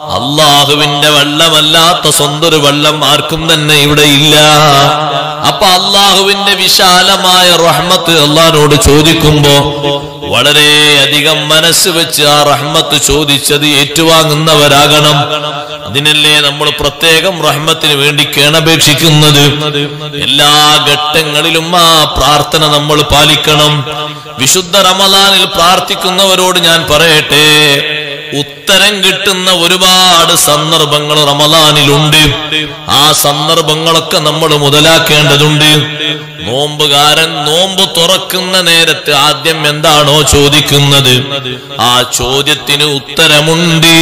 അള്ളാഹുവിന്റെ വെള്ളമല്ലാത്ത സ്വന്തം ഒരു വെള്ളം ആർക്കും തന്നെ ഇവിടെ ഇല്ല. അപ്പൊ അള്ളാഹുവിന്റെ വിശാലമായ റഹ്മത്ത് അള്ളഹാനോട് ചോദിക്കുമ്പോ വളരെ അധികം മനസ്സ് വെച്ച് ആ റഹ്മത്ത് ചോദിച്ചത് ഏറ്റുവാങ്ങുന്നവരാകണം. അതിനല്ലേ നമ്മൾ പ്രത്യേകം റഹ്മത്തിന് വേണ്ടി കേണപേക്ഷിക്കുന്നത്? എല്ലാ ഘട്ടങ്ങളിലും ആ പ്രാർത്ഥന നമ്മൾ പാലിക്കണം. വിശുദ്ധ റമദാനിൽ പ്രാർത്ഥിക്കുന്നവരോട് ഞാൻ പറയട്ടെ ഉത്തരം കിട്ടുന്ന ഒരുപാട് സന്ദർഭങ്ങൾ റമദാനിലുണ്ട്. ആ സന്ദർഭങ്ങളൊക്കെ നമ്മൾ മുതലാക്കേണ്ടതുണ്ട്. നോമ്പുകാരൻ നോമ്പ് തുറക്കുന്ന നേരത്ത് ആദ്യം എന്താണോ ചോദിക്കുന്നത്? ആ ചോദ്യത്തിന് ഉത്തരമുണ്ട്.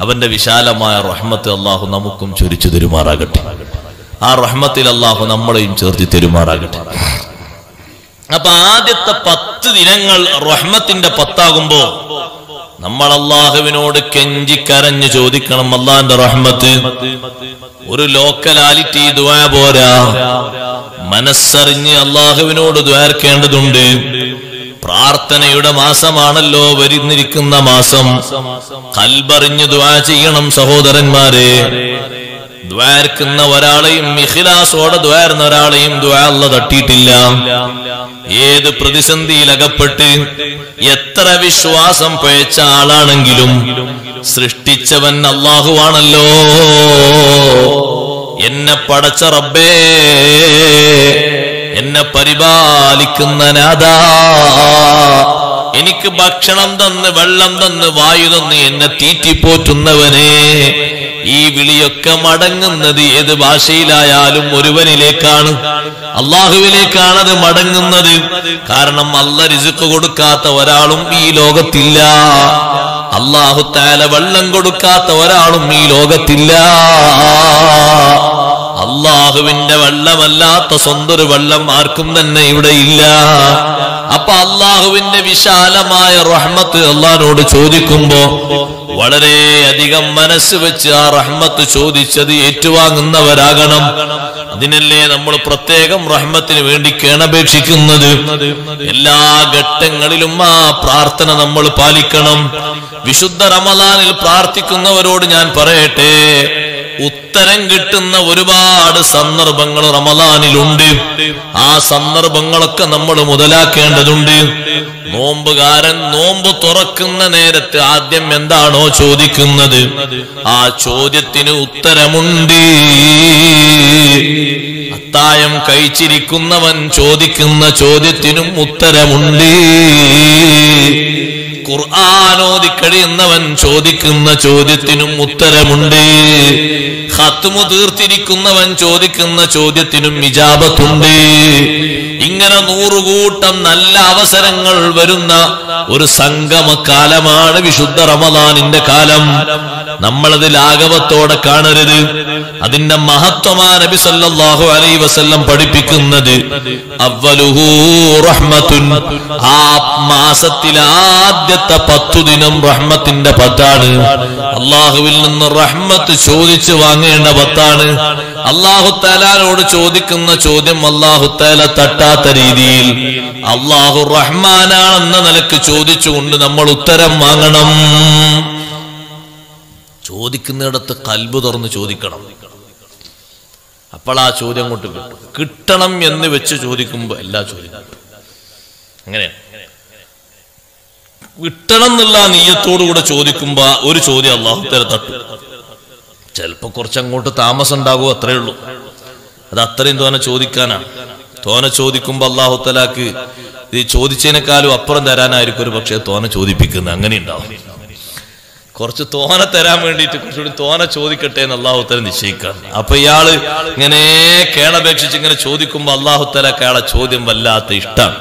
അവന്റെ വിശാലമായ റഹ്മത്ത് അള്ളാഹു നമുക്കും ചൊരിച്ചു തരുമാറാകട്ടെ. ആ റഹ്മത്തിൽ അള്ളാഹു നമ്മളെയും ചേർത്തി തരുമാറാകട്ടെ. അപ്പൊ ആദ്യത്തെ പത്ത് ദിനങ്ങൾ റഹ്മത്തിന്റെ പത്താകുമ്പോ നമ്മൾ അള്ളാഹുവിനോട് കെഞ്ചി കരഞ്ഞു ചോദിക്കണം അള്ളാന്റെ റഹ്മത്ത് ഒരു ലോക്കലാലിറ്റി ദ്വാ പോരാ? മനസ്സറിഞ്ഞ് അള്ളാഹുവിനോട് ദ്വാർക്കേണ്ടതുണ്ട് പ്രാർത്ഥനയുടെ മാസമാണല്ലോ വരുന്നിരിക്കുന്ന മാസം. കൽബറിഞ്ഞ് ദ്വാ ചെയ്യണം സഹോദരന്മാരെ. ദ്വാർക്കുന്ന ഒരാളെയും മിഖിലാസോടെ ദ്വാരുന്ന ഒരാളെയും ദ്വാല്ല തട്ടിയിട്ടില്ല. ഏത് പ്രതിസന്ധിയിൽ അകപ്പെട്ട് എത്ര വിശ്വാസം പഴച്ച ആളാണെങ്കിലും സൃഷ്ടിച്ചവൻ അള്ളാഹുവാണല്ലോ എന്നെ പടച്ച റബ്ബേ എന്നെ പരിപാലിക്കുന്ന നാദാ എനിക്ക് ഭക്ഷണം തന്ന് വെള്ളം തന്ന് വായു തന്ന് എന്നെ തീറ്റിപ്പോറ്റുന്നവനെ ഈ വിളിയൊക്കെ മടങ്ങുന്നത് ഏത് ഭാഷയിലായാലും ഒരുവനിലേക്കാണ്. അള്ളാഹുവിലേക്കാണ് അത് മടങ്ങുന്നത്. കാരണം അല്ല രിസുക്ക് കൊടുക്കാത്ത ഒരാളും ഈ ലോകത്തില്ല. അള്ളാഹു താല വെള്ളം കൊടുക്കാത്ത ഒരാളും ഈ ലോകത്തില്ല. അള്ളാഹുവിന്റെ വെള്ളമല്ലാത്ത സ്വന്തം വെള്ളം ആർക്കും തന്നെ ഇവിടെ ഇല്ല. അപ്പൊ അള്ളാഹുവിന്റെ വിശാലമായ റഹ്മത്ത് അള്ളഹാനോട് ചോദിക്കുമ്പോ വളരെ അധികം മനസ്സ് വെച്ച് ആ റഹ്മത്ത് ചോദിച്ചത് ഏറ്റുവാങ്ങുന്നവരാകണം. അതിനല്ലേ നമ്മൾ പ്രത്യേകം റഹ്മത്തിന് വേണ്ടി കേണപേക്ഷിക്കുന്നത്? എല്ലാ ഘട്ടങ്ങളിലും ആ പ്രാർത്ഥന നമ്മൾ പാലിക്കണം. വിശുദ്ധ റമദാനിൽ പ്രാർത്ഥിക്കുന്നവരോട് ഞാൻ പറയട്ടെ ഉത്തരം കിട്ടുന്ന ഒരുപാട് സന്ദർഭങ്ങൾ റമദാനിലുണ്ട്. ആ സന്ദർഭങ്ങളൊക്കെ നമ്മൾ മുതലാക്കേണ്ടതുണ്ട്. നോമ്പുകാരൻ നോമ്പ് തുറക്കുന്ന നേരത്ത് ആദ്യം എന്താണോ ചോദിക്കുന്നത്? ആ ചോദ്യത്തിന് ഉത്തരമുണ്ട്. അത്തായം കഴിച്ചിരിക്കുന്നവൻ ചോദിക്കുന്ന ചോദ്യത്തിനും ഉത്തരമുണ്ട്. ഖുർആാനോദി കഴിയുന്നവൻ ചോദിക്കുന്ന ചോദ്യത്തിനും ഉത്തരമുണ്ട്. ഹത്തുമു തീർത്തിരിക്കുന്നവൻ ചോദിക്കുന്ന ചോദ്യത്തിനും വിജാപത്തുണ്ട് ഇങ്ങനെ നൂറുകൂട്ടം നല്ല അവസരങ്ങൾ വരുന്ന ഒരു സംഗമ കാലമാണ് വിശുദ്ധ റമദാനിന്റെ കാലം. നമ്മളത് ലാഘവത്തോടെ കാണരുത്. അതിന്റെ മഹത്വമാ നബി സല്ലല്ലാഹു അലൈഹി വസല്ലം പഠിപ്പിക്കുന്നത്. റഹ്മത്തുൻ. ആ മാസത്തിൽ ആദ്യത്തെ പത്തു ദിനം റഹ്മത്തിന്റെ പത്താണ്. അള്ളാഹുവിൽ നിന്ന് റഹ്മത്ത് ചോദിച്ചു വാങ്ങേണ്ട പത്താണ് അള്ളാഹുത്താലോട് ചോദിക്കുന്ന ചോദ്യം അള്ളാഹുത്താല തട്ടാത്ത രീതിയിൽ. അള്ളാഹു റഹ്മാനാണെന്ന നിലയ്ക്ക് ചോദിച്ചുകൊണ്ട് നമ്മൾ ഉത്തരം വാങ്ങണം. ചോദിക്കുന്നിടത്ത് കൽബ് തുറന്ന് ചോദിക്കണം. അപ്പോൾ ആ ചോദ്യം അങ്ങോട്ട് കിട്ടും. കിട്ടണം എന്ന് വെച്ച് ചോദിക്കുമ്പോൾ എല്ലാ ചോദ്യം അങ്ങനെ. കിട്ടണം എന്നുള്ള നീയത്തോടു കൂടെ ചോദിക്കുമ്പോ ഒരു ചോദ്യം അള്ളാഹു തട്ടു. ചിലപ്പോ കുറച്ചങ്ങോട്ട് താമസം ഉണ്ടാകുമോ അത്രേ ഉള്ളൂ. അത് അത്രയും തോനെ ചോദിക്കാനാണ് തോനെ ചോദിക്കുമ്പോ അള്ളാഹു തലാക്ക് ഇത് ചോദിച്ചതിനേക്കാളും അപ്പുറം തരാനായിരിക്കും ഒരു പക്ഷേ തോനെ ചോദിപ്പിക്കുന്നത് അങ്ങനെ ഉണ്ടാവും. കുറച്ച് തോന തരാൻ വേണ്ടിയിട്ട് കുറച്ചുകൂടി തോന ചോദിക്കട്ടെ എന്ന് അള്ളാഹുത്തല നിശ്ചയിക്കാം അപ്പൊ ഇയാൾ ഇങ്ങനെ കേണപേക്ഷിച്ച് ഇങ്ങനെ ചോദിക്കുമ്പോ അള്ളാഹുത്തലക്ക് അയാളെ ചോദ്യം വല്ലാത്ത ഇഷ്ടമാണ്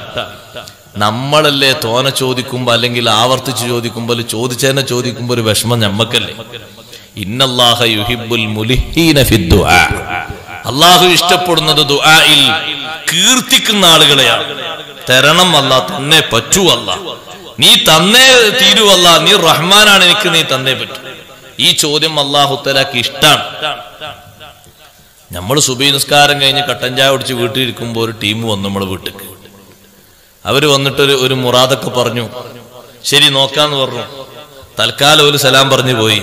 നമ്മളല്ലേ തോന ചോദിക്കുമ്പോ അല്ലെങ്കിൽ ആവർത്തിച്ച് ചോദിക്കുമ്പോൾ ചോദിച്ചതിനെ ചോദിക്കുമ്പോ ഒരു വിഷമം ഞമ്മക്കല്ലേ? മുലിഹീന അള്ളാഹു ഇഷ്ടപ്പെടുന്നത് ദുആയിൽ കീർത്തിക്കുന്ന ആളുകളെയാണ്. തരണം അല്ല തന്നെ പറ്റൂ അല്ല. നീ തന്നേ തീരുവല്ല നീ റഹ്മാനാണ് എനിക്ക് നീ തന്നേ പറ്റൂ. ഈ ചോദ്യം അള്ളാഹു തലാക്ക് ഇഷ്ടാണ്. നമ്മൾ സുബൈ നിസ്കാരം കഴിഞ്ഞ് കട്ടൻ ചായ കുടിച്ച് വീട്ടിലിരിക്കുമ്പോൾ ഒരു ടീം വന്നു നമ്മളെ വീട്ടിൽ അവർ വന്നിട്ട് ഒരു ഒരു മുറാദൊക്കെ പറഞ്ഞു. ശരി നോക്കാന്ന് പറഞ്ഞു. തൽക്കാലം ഒരു സലാം പറഞ്ഞു പോയി.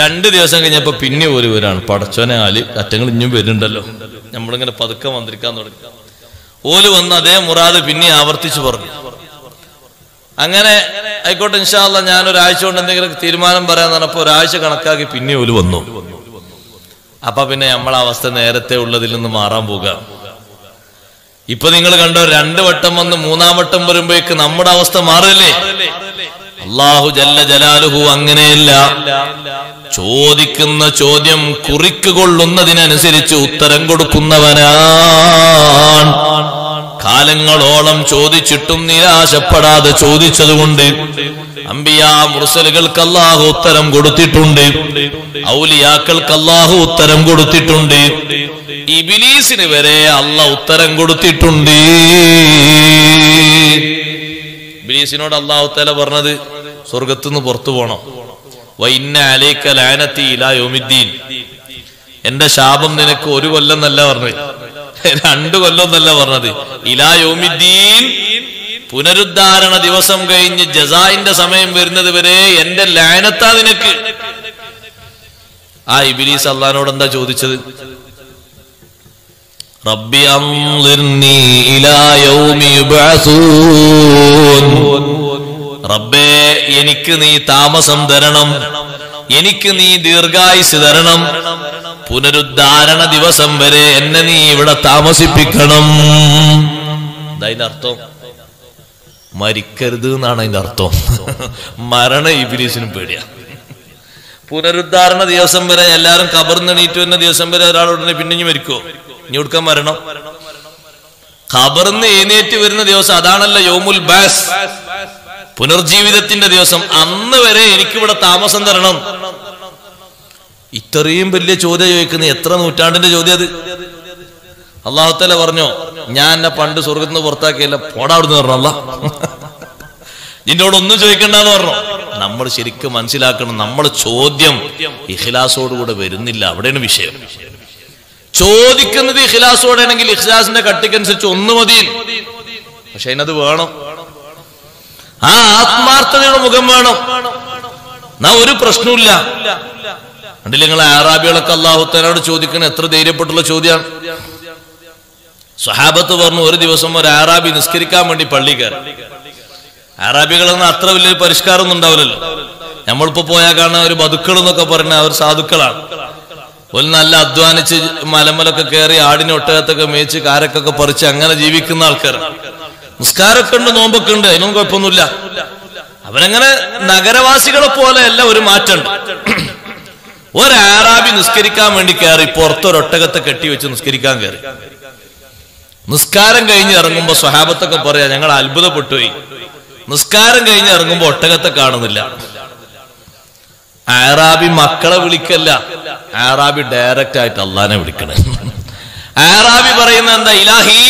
രണ്ട് ദിവസം കഴിഞ്ഞപ്പോ പിന്നെ ഒരു വരാണ് പടച്ചോനെ ആൽ അറ്റങ്ങൾ ഇഞ്ഞും വരുന്നുണ്ടല്ലോ. നമ്മളിങ്ങനെ പതുക്കെ വന്നിരിക്കാൻ തുടങ്ങി. ഓൽ വന്ന് അതേ മുറാദ് പിന്നെ ആവർത്തിച്ചു പറഞ്ഞു. അങ്ങനെ ആയിക്കോട്ടെ ഇൻഷാല്ല ഞാൻ ഒരാഴ്ച കൊണ്ട് എന്തെങ്കിലും തീരുമാനം പറയാൻ പറഞ്ഞപ്പോ ഒരാഴ്ച കണക്കാക്കി പിന്നെ ഓൽ വന്നു. അപ്പൊ പിന്നെ നമ്മളെ അവസ്ഥ നേരത്തെ ഉള്ളതിൽ നിന്ന് മാറാൻ പോകുക ഇപ്പൊ നിങ്ങൾ കണ്ടോ രണ്ട് വട്ടം വന്ന് മൂന്നാം വട്ടം വരുമ്പോഴേക്ക് നമ്മുടെ അവസ്ഥ മാറില്ലേ? അള്ളാഹു ജല്ല ജലാലുഹു അങ്ങനെയല്ല. ചോദിക്കുന്ന ചോദ്യം കുറിക്ക് കൊള്ളുന്നതിനനുസരിച്ച് ഉത്തരം കൊടുക്കുന്നവനാണ്. കാലങ്ങളോളം ചോദിച്ചിട്ടും നിരാശപ്പെടാതെ ചോദിച്ചതുകൊണ്ട് അമ്പിയ മുർസലുകൾക്ക് അല്ലാഹു ഉത്തരം കൊടുത്തിട്ടുണ്ട്. ഔലിയാക്കൾക്ക് അല്ലാഹു ഉത്തരം കൊടുത്തിട്ടുണ്ട്. ഇബിലീസിന് വരെ അല്ല ഉത്തരം കൊടുത്തിട്ടുണ്ട്. ഇബിലീസിനോട് അള്ളാഹു തല പറഞ്ഞത് സ്വർഗത്തുനിന്ന് പുറത്തു പോണം. വൈന്ന അലേക്ക ലാനത്തി ഇലാ യോമിദ്ദീൻ. എന്റെ ശാപം നിനക്ക് ഒരു കൊല്ലം എന്നല്ല പറഞ്ഞത്. രണ്ടു കൊല്ലം എന്നല്ല പറഞ്ഞത്. ഇലാ യോമിദ്ദീൻ പുനരുദ്ധാരണ ദിവസം കഴിഞ്ഞ് ജസായിന്റെ സമയം വരുന്നത് വരെ എന്റെ ലാനത്താ നിനക്ക്. ആ ഇബിലീസ് അള്ളഹാനോട് എന്താ ചോദിച്ചത്? റബ്ബി അൻളിർനി ഇലാ يوم يبعثون റബ്ബേ എനിക്ക് നീ താമസം തരണം. എനിക്ക് നീ ദീർഘായുസ് തരണം. പുനരുദ്ധാരണ ദിവസം വരെ എന്നെ നീ ഇവിടെ താമസിപ്പിക്കണം. അതിന്റെ അർത്ഥം. മരിക്കരുത് എന്നാണ് അതിന്റെ അർത്ഥം. മരണ ഇബിലീസിനും പേടിയാ. പുനരുദ്ധാരണ ദിവസം വരെ എല്ലാവരും കബർന്ന് എണീറ്റ് വരുന്ന ദിവസം വരെ ഒരാളുടനെ പിന്നെ മരിക്കോ ഇനി കൊടുക്കാൻ മരണം ഖബറിന്ന് എഴുന്നേറ്റ് വരുന്ന ദിവസം അതാണല്ലോ യോമുൽ ബാസ് പുനർജീവിതത്തിന്റെ ദിവസം. അന്ന് വരെ എനിക്കിവിടെ താമസം തരണം. ഇത്രയും വലിയ ചോദ്യം ചോദിക്കുന്നത് എത്ര നൂറ്റാണ്ടിന്റെ ചോദ്യം അത്? അള്ളാഹുത്തല പറഞ്ഞോ ഞാൻ എന്നെ പണ്ട് സ്വർഗത്തിന് പുറത്താക്കിയല്ല പോടാവിടുന്ന് പറഞ്ഞല്ല നിന്നോട് ഒന്നും ചോദിക്കണ്ടെന്ന് പറഞ്ഞു. നമ്മൾ ശരിക്കും മനസ്സിലാക്കണം നമ്മൾ ചോദ്യം ഇഹ്ലാസോടുകൂടെ വരുന്നില്ല. അവിടെയാണ് വിഷയം. ചോദിക്കുന്നത് ഇഖ്ലാസോടെയാണെങ്കിൽ ഇഖ്ലാസിന്റെ കട്ടിക്കനുസരിച്ച് ഒന്ന് മതി. പക്ഷെ അതിനത് വേണം. ആ ആത്മാർത്ഥതയുടെ മുഖം വേണം. എന്നാ ഒരു പ്രശ്നമില്ല കണ്ടില്ല നിങ്ങൾ ആറാബികളൊക്കെ അള്ളാഹുത്തനോട് ചോദിക്കുന്ന എത്ര ധൈര്യപ്പെട്ടുള്ള ചോദ്യമാണ്. സ്വഹാബത്ത് പറഞ്ഞു ഒരു ദിവസം ഒരു ആറാബി നിസ്കരിക്കാൻ വേണ്ടി പള്ളി കയറി. ആറാബികളൊന്നും അത്ര വലിയ പരിഷ്കാരമൊന്നും ഉണ്ടാവില്ലല്ലോ. നമ്മളിപ്പോ പോയാൽ കാണാൻ ഒരു ബതുക്കൾ എന്നൊക്കെ പറഞ്ഞ അവർ സാധുക്കളാണ്. ഒരു നല്ല അധ്വാനിച്ച് മലമലൊക്കെ കയറി ആടിനെ ഒട്ടകത്തൊക്കെ മേച്ച് കാരക്കൊക്കെ പറിച്ച് അങ്ങനെ ജീവിക്കുന്ന ആൾക്കാർ നിസ്കാരമൊക്കെ ഉണ്ട് നോമ്പൊക്കെ ഉണ്ട് അതിനൊന്നും കുഴപ്പമൊന്നുമില്ല. അവരങ്ങനെ നഗരവാസികളെ പോലെയല്ല ഒരു മാറ്റമുണ്ട്. ഒരാറാബി നിസ്കരിക്കാൻ വേണ്ടി കയറി പുറത്തൊരൊട്ടകത്തെ കെട്ടിവെച്ച് നിസ്കരിക്കാൻ കയറി നിസ്കാരം കഴിഞ്ഞ് ഇറങ്ങുമ്പോ സ്വഹാബത്തൊക്കെ പറയാ ഞങ്ങൾ അത്ഭുതപ്പെട്ടുപോയി. നിസ്കാരം കഴിഞ്ഞ് ഇറങ്ങുമ്പോ ഒട്ടകത്തെ കാണുന്നില്ല. ആറാബി മക്കളെ വിളിക്കല്ല. ആറാബി ഡയറക്റ്റ് ആയിട്ട് അള്ളാനെ വിളിക്കണേ. ആറാബി പറയുന്ന എന്താ? ഇലാഹി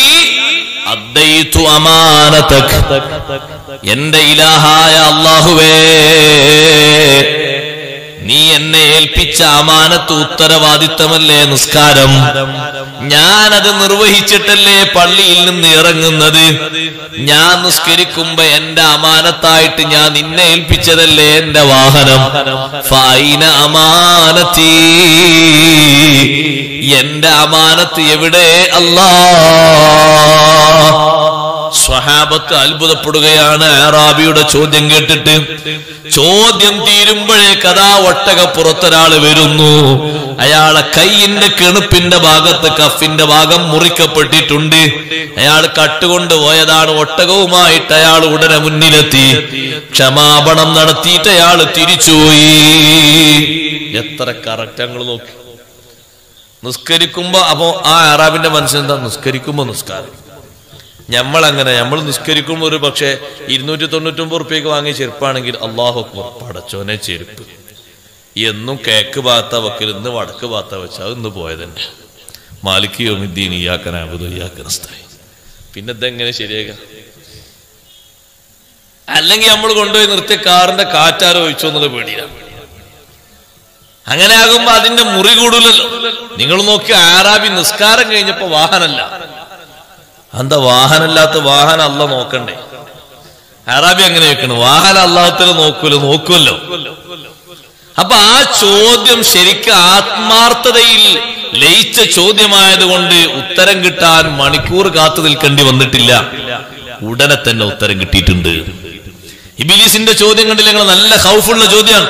എന്റെ ഇലാഹായ അള്ളാഹുവേ നീ എന്നെ ഏൽപ്പിച്ച അമാനത്ത് ഉത്തരവാദിത്തമല്ലേ? നിസ്കാരം. ഞാനത് നിർവഹിച്ചിട്ടല്ലേ പള്ളിയിൽ നിന്ന് ഇറങ്ങുന്നത്? ഞാൻ നിസ്കരിക്കുമ്പോ എന്റെ അമാനത്തായിട്ട് ഞാൻ നിന്നെ ഏൽപ്പിച്ചതല്ലേ എന്റെ വാഹനം? ഫൈന അമാനത്തി. എന്റെ അമാനത്ത് എവിടെ? അല്ലാ. സ്വഹാബത്ത് അത്ഭുതപ്പെടുകയാണ്. ആറാബിയുടെ ചോദ്യം കേട്ടിട്ട് ചോദ്യം തീരുമ്പോഴേ കഥാ ഒട്ടക പുറത്തൊരാൾ വരുന്നു. അയാളെ കൈയിന്റെ കെണുപ്പിന്റെ ഭാഗത്ത് കഫിന്റെ ഭാഗം മുറിക്കപ്പെട്ടിട്ടുണ്ട്. അയാൾ കട്ടുകൊണ്ട് പോയതാണ് ഒട്ടകവുമായിട്ട് അയാൾ ഉടനെ മുന്നിലെത്തി. ക്ഷമാപണം നടത്തിയിട്ട് അയാൾ തിരിച്ചുപോയി. എത്ര കറക്റ്റ് ഞങ്ങൾ നോക്കി. നിസ്കരിക്കുമ്പോ അപ്പോ ആ അറാബിന്റെ മനസ്സിലെന്താ നിസ്കരിക്കുമ്പോ നിസ്കാരം. നമ്മൾ അങ്ങനെ നമ്മൾ നിസ്കരിക്കുമ്പോൾ ഒരു പക്ഷേ ഇരുന്നൂറ്റി തൊണ്ണൂറ്റൊമ്പത് റുപ്യക്ക് വാങ്ങിയ ചെരുപ്പാണെങ്കിൽ അള്ളാഹു അക്ബർ പടച്ചോനെ ചെരുപ്പ്. എന്നും കേക്ക് ഭാഗത്ത വക്കിൽ ഇന്ന് വടക്ക് ഭാഗത്ത വെച്ചാൽ ഇന്ന് പോയതന്നെ. മാലിക് യോമിദ്ദീൻ ഇയാക്കൻ അബുദ് സ്ഥായി പിന്നെ ഇതെങ്ങനെ ശരിയാക അല്ലെങ്കിൽ നമ്മൾ കൊണ്ടുപോയി നിർത്തിയ കാറിന്റെ കാറ്റാരോ ഒഴിച്ചു എന്നുള്ള പേടിയാണ് അങ്ങനെ ആകുമ്പോ അതിന്റെ മുറി കൂടൂലല്ലോ. നിങ്ങൾ നോക്കി ആറാബി നിസ്കാരം കഴിഞ്ഞപ്പോ വാഹനല്ല. എന്താ വാഹനമില്ലാത്ത വാഹനം അല്ല നോക്കണ്ടേ? അറാബി അങ്ങനെ വെക്കണം? വാഹനം അല്ലാത്തത് നോക്കൂലോ നോക്കുമല്ലോ അപ്പൊ ആ ചോദ്യം ശരിക്കും ആത്മാർത്ഥതയിൽ ലയിച്ച ചോദ്യമായതുകൊണ്ട് ഉത്തരം കിട്ടാൻ മണിക്കൂർ കാത്തു നിൽക്കേണ്ടി വന്നിട്ടില്ല. ഉടനെ തന്നെ ഉത്തരം കിട്ടിയിട്ടുണ്ട്. ഇബിലീസിന്റെ ചോദ്യം കണ്ടില്ല? നിങ്ങൾ നല്ല ഹൗഫുള്ള ചോദ്യമാണ്.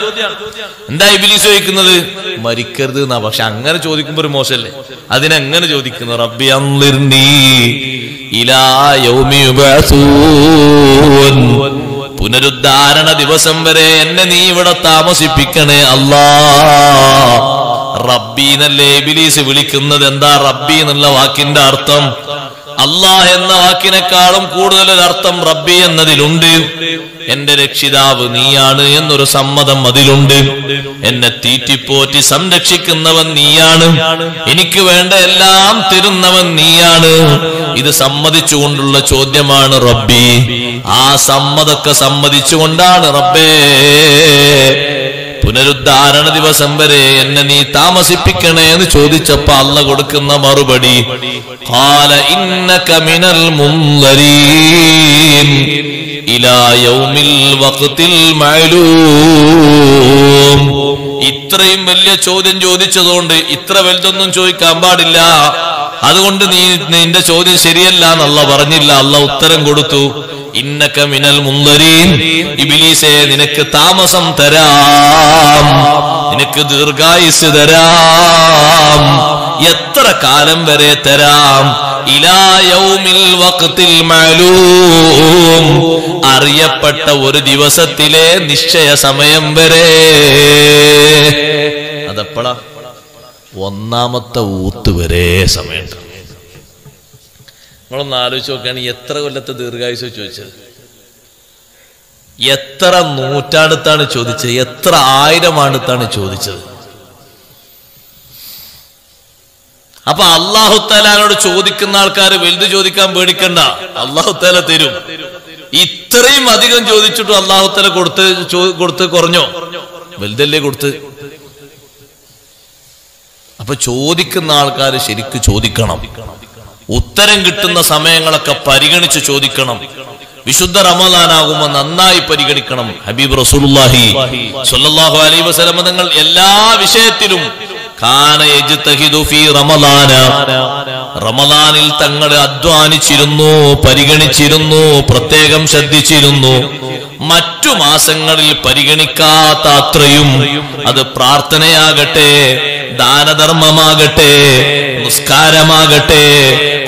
എന്താ ഇബിലീസ് ചോദിക്കുന്നത്? മരിക്കരുത് എന്നാ. പക്ഷെ അങ്ങനെ ചോദിക്കുമ്പോ ഒരു മോശമല്ലേ? അതിനെങ്ങനെ ചോദിക്കുന്നു? റബ്ബി. പുനരുദ്ധാരണ ദിവസം വരെ എന്നെ നീ ഇവിടെ താമസിപ്പിക്കണേ അല്ലാ. റബ്ബി എന്നല്ലേ ഇബിലീസ് വിളിക്കുന്നത്? എന്താ റബ്ബി എന്നുള്ള വാക്കിന്റെ അർത്ഥം? അള്ളാഹ് എന്ന വാക്കിനേക്കാളും കൂടുതൽ അർത്ഥം റബ്ബി എന്നതിലുണ്ട്. എന്റെ രക്ഷിതാവ് നീയാണ് എന്നൊരു സമ്മതം അതിലുണ്ട്. എന്നെ തീറ്റിപ്പോറ്റി സംരക്ഷിക്കുന്നവൻ നീയാണ്. എനിക്ക് വേണ്ട എല്ലാം തരുന്നവൻ നീയാണ്. ഇത് സമ്മതിച്ചുകൊണ്ടുള്ള ചോദ്യമാണ് റബ്ബി. ആ സമ്മതൊക്കെ സമ്മതിച്ചുകൊണ്ടാണ് റബ്ബേ. പുനരുദ്ധാരണ ദിവസം വരെ എന്നെ നീ താമസിപ്പിക്കണേ എന്ന് ചോദിച്ചപ്പോ അല്ല കൊടുക്കുന്ന മറുപടി. ഖാല ഇന്നക മിനൽ മുന്തരീൻ ഇത്രയും വലിയ ചോദ്യം ചോദിച്ചതുകൊണ്ട് ഇത്ര വലുതൊന്നും ചോദിക്കാൻ പാടില്ല. അതുകൊണ്ട് നീ നിന്റെ ചോദ്യം ശരിയല്ല എന്നല്ല പറഞ്ഞില്ല. അല്ല ഉത്തരം കൊടുത്തു. ഇന്നക്ക മിനൽ മുന്തരീൻ ഇബിലീസെ നിനക്ക് താമസം തരാം. നിനക്ക് ദീർഘായുസ് തരാം. എത്ര കാലം വരെ തരാം? അറിയപ്പെട്ട ഒരു ദിവസത്തിലെ നിശ്ചയ സമയം വരെ. അതപ്പള? ഒന്നാമത്തെ ഊത്ത് വരെ സമയമുണ്ട്. നിങ്ങളൊന്ന് ആലോചിച്ച് നോക്കുകയാണെങ്കിൽ എത്ര കൊല്ലത്തെ ദീർഘായുസ് ചോദിച്ചത്? എത്ര നൂറ്റാണ്ടത്താണ് ചോദിച്ചത്? എത്ര ആയിരം ആണ്ടത്താണ് ചോദിച്ചത്? അപ്പൊ അള്ളാഹുത്താലോട് ചോദിക്കുന്ന ആൾക്കാർ വലുത് ചോദിക്കാൻ പേടിക്കണ്ട. അള്ളാഹുത്താല തരും. ഇത്രയും അധികം ചോദിച്ചിട്ടും അള്ളാഹുത്താല കൊടുത്ത് ചോ- കൊടുത്ത് കുറഞ്ഞോ? വലുതല്ലേ കൊടുത്ത്? അപ്പൊ ചോദിക്കുന്ന ആൾക്കാർ ശരിക്ക് ചോദിക്കണം. ഉത്തരം കിട്ടുന്ന സമയങ്ങളൊക്കെ പരിഗണിച്ച് ചോദിക്കണം. വിശുദ്ധ റമദാനാകുമ്പോ നന്നായി പരിഗണിക്കണം. ഹബീബ് റസൂലുള്ളാഹി സ്വല്ലല്ലാഹു അലൈഹി വസല്ലം തങ്ങൾ എല്ലാ വിഷയത്തിലും റമദാനിൽ തങ്ങൾ അധ്വാനിച്ചിരുന്നു പരിഗണിച്ചിരുന്നു പ്രത്യേകം ശ്രദ്ധിച്ചിരുന്നു. മറ്റു മാസങ്ങളിൽ പരിഗണിക്കാത്ത അത്രയും അത് പ്രാർത്ഥനയാകട്ടെ ദാനധർമ്മമാകട്ടെ നിസ്കാരമാകട്ടെ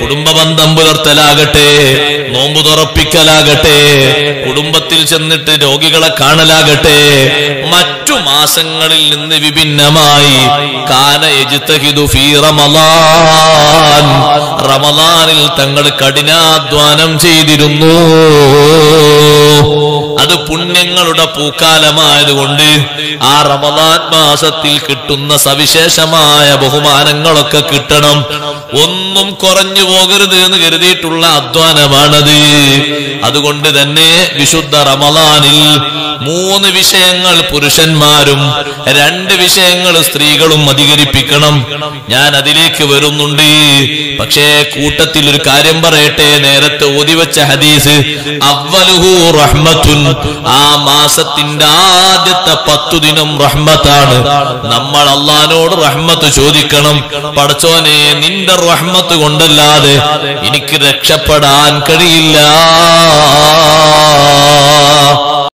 കുടുംബബന്ധം പുലർത്തലാകട്ടെ നോമ്പു തുറപ്പിക്കലാകട്ടെ കുടുംബത്തിൽ ചെന്നിട്ട് രോഗികളെ കാണലാകട്ടെ മറ്റു മാസങ്ങളിൽ നിന്ന് വിഭിന്നമായി കാന ഫീ റമളാൻ റമളാനിൽ തങ്ങൾ കഠിനാധ്വാനം ചെയ്തിരുന്നു. അത് പുണ്യങ്ങളുടെ പൂക്കാലമായതുകൊണ്ട് ആ റമദാൻ മാസത്തിൽ കിട്ടുന്ന സവിശേഷമായ ബഹുമാനങ്ങളൊക്കെ കിട്ടണം. ഒന്നും കുറഞ്ഞു പോകരുത് എന്ന് കരുതിയിട്ടുള്ള അധ്വാനമാണത്. അതുകൊണ്ട് തന്നെ വിശുദ്ധ റമദാനിൽ മൂന്ന് വിഷയങ്ങൾ പുരുഷന്മാരും രണ്ട് വിഷയങ്ങൾ സ്ത്രീകളും അധികരിപ്പിക്കണം. ഞാൻ അതിലേക്ക് വരുന്നുണ്ട്. പക്ഷേ കൂട്ടത്തിൽ ഒരു കാര്യം പറയട്ടെ. നേരത്തെ ഓതിവച്ച ഹദീസ് അവലുഹു റഹ്മത്തുൻ ആ മാസത്തിന്റെ ആദ്യത്തെ പത്തു ദിനം റഹ്മത്താണ്. നമ്മൾ അള്ളഹാനോട് റഹ്മത്ത് ചോദിക്കണം. പടച്ചോനെ നിന്റെ റഹ്മത്ത് കൊണ്ടല്ലാതെ എനിക്ക് രക്ഷപ്പെടാൻ കഴിയില്ല.